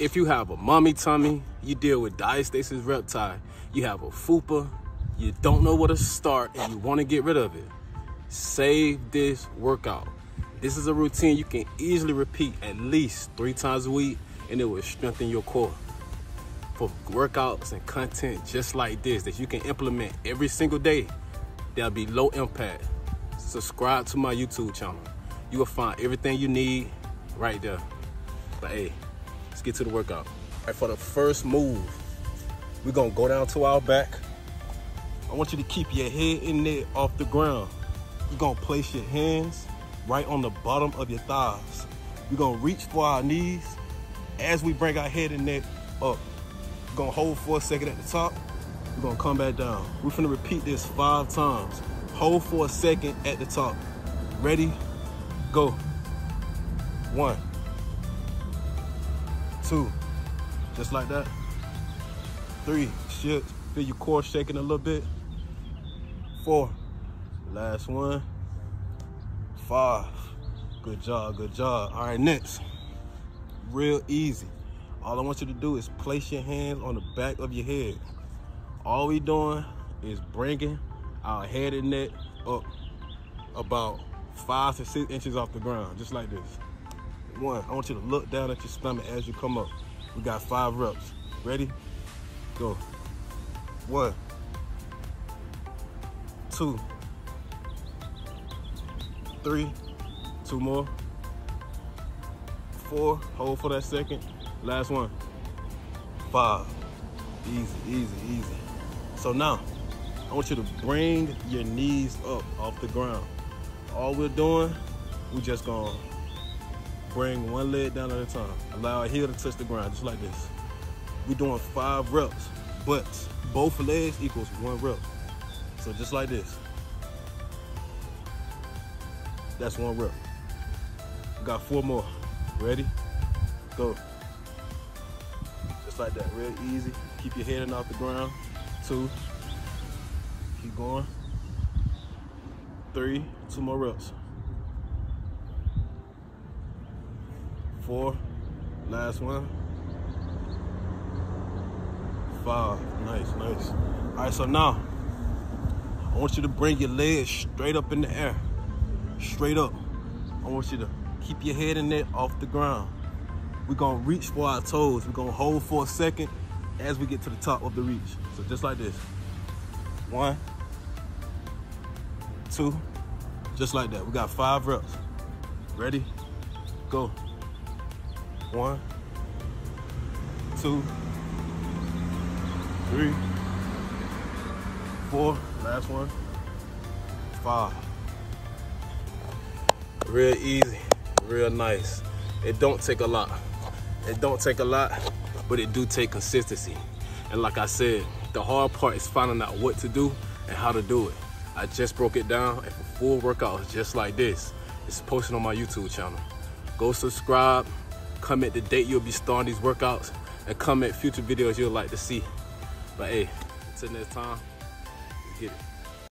if you have a mommy tummy, you deal with diastasis recti, you have a FUPA, you don't know where to start and you want to get rid of it, save this workout. This is a routine you can easily repeat at least three times a week and it will strengthen your core. For workouts and content just like this that you can implement every single day, that'll be low impact. Subscribe to my YouTube channel. You will find everything you need right there. But hey, let's get to the workout. All right, for the first move, we're gonna go down to our back. I want you to keep your head in there off the ground. You're gonna place your hands right on the bottom of your thighs. We're gonna reach for our knees as we bring our head and neck up. We're gonna hold for a second at the top. We're gonna come back down. We're gonna repeat this five times. Hold for a second at the top. Ready? Go. One, two, just like that. Three, shit, feel your core shaking a little bit. Four, last one. Five, good job, good job. All right, next, real easy. All I want you to do is place your hands on the back of your head. All we doing is bringing our head and neck up about five to six inches off the ground, just like this. One, I want you to look down at your stomach as you come up. We got five reps. Ready? Go. One, two, three, two more, four, hold for that second, last one, five. Easy, easy, easy. So now, I want you to bring your knees up off the ground. All we're doing, we just gonna bring one leg down at a time. Allow a heel to touch the ground, just like this. We're doing five reps, but both legs equals one rep. So just like this. That's one rep. Got four more. Ready? Go. Just like that, real easy. Keep your head in off the ground. Two. Keep going. Three, two more reps. Four, last one. Five, nice, nice. All right, so now, I want you to bring your legs straight up in the air. Straight up. I want you to keep your head in there off the ground. We're gonna reach for our toes. We're gonna hold for a second as we get to the top of the reach. So just like this. One, two, just like that. We got five reps. Ready? Go. One, two, three, four, last one, five. Real easy, real nice. It don't take a lot. It don't take a lot, but it do take consistency. And like I said, the hard part is finding out what to do and how to do it. I just broke it down and for full workouts just like this, it's posted on my YouTube channel. Go subscribe, comment the date you'll be starting these workouts, and comment future videos you'd like to see. But hey, until next time, get it.